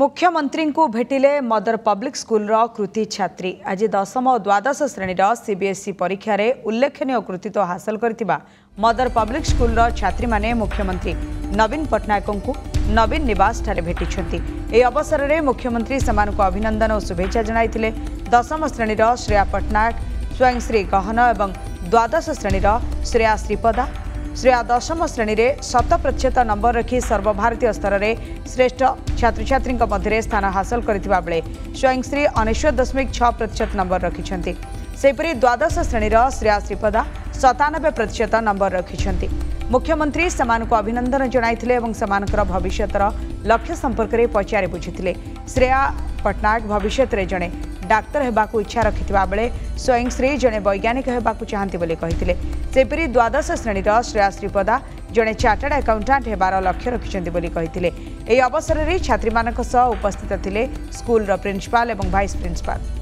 ମୁଖ୍ୟମନ୍ତ୍ରୀଙ୍କୁ ଭେଟିଲେ ମଦର ପବ୍ଲିକ୍ ସ୍କୁଲର କୃତି ଛାତ୍ରୀ ଆଜି ଦଶମ ଓ ଦ୍ୱାଦଶ ଶ୍ରେଣୀର ସିବିଏସ୍ଇ ପରୀକ୍ଷାରେ ଉଲ୍ଲେଖନୀୟ କୃତିତ୍ୱ ହାସଲ କରିଥିବା ମଦର ପବ୍ଲିକ୍ ସ୍କୁଲର ଛାତ୍ରୀମାନେ ମୁଖ୍ୟମନ୍ତ୍ରୀ ନବୀନ ପଟ୍ଟନାୟକଙ୍କୁ ନବୀନ ନିବାସଠାରେ ଭେଟିଛନ୍ତି ଏହି ଅବସରରେ ମୁଖ୍ୟମନ୍ତ୍ରୀ ସେମାନଙ୍କୁ ଅଭିନନ୍ଦନ ଓ ଶୁଭେଚ୍ଛା ଜଣାଇଥିଲେ ଦଶମ ଶ୍ରେଣୀର ଶ୍ରେୟା ପଟ୍ଟନାୟକ ସ୍ୱୟଂ ଶ୍ରୀ ଗହନ ଏବଂ ଦ୍ୱାଦଶ ଶ୍ରେଣୀର ଶ୍ରେୟା ଶ୍ରୀପଦା श्रेया दशम श्रेणी में शत प्रतिशत नंबर रखी सर्वभारतीय स्तर में श्रेष्ठ छात्र छात्री स्थान हासिल करयंश्री अनिश्वत दशमिक छ प्रतिशत नंबर रखिंट से द्वादश श्रेणीर श्रेया श्रीपदा सतानबे प्रतिशत नंबर रखिंट मुख्यमंत्री से को अभिनंदन जनते भविष्य लक्ष्य संपर्क में पचारि बुझी श्रेया ପଟ୍ଟନାୟକ ଭବିଷ୍ୟତରେ ଜଣେ ଡାକ୍ତର ହେବାକୁ ଇଚ୍ଛା ରଖିଥିବା ବେଳେ ସ୍ୱୟଂ ଶ୍ରୀ ଜଣେ ବୈଜ୍ଞାନିକ ହେବାକୁ ଚାହାନ୍ତି ବୋଲି କହିଥିଲେ ସେହିପରି ଦ୍ୱାଦଶ ଶ୍ରେଣୀର ଶ୍ରେୟା ଶ୍ରୀପଦା ଜଣେ ଚାର୍ଟାର୍ଡ ଆକାଉଣ୍ଟାଣ୍ଟ ହେବାର ଲକ୍ଷ୍ୟ ରଖିଛନ୍ତି ବୋଲି କହିଥିଲେ ଏହି ଅବସରରେ ଛାତ୍ରୀମାନଙ୍କ ସହ ଉପସ୍ଥିତ ଥିଲେ ସ୍କୁଲର ପ୍ରିନ୍ସିପାଲ ଏବଂ ଭାଇସ୍ ପ୍ରିନ୍ସିପାଲ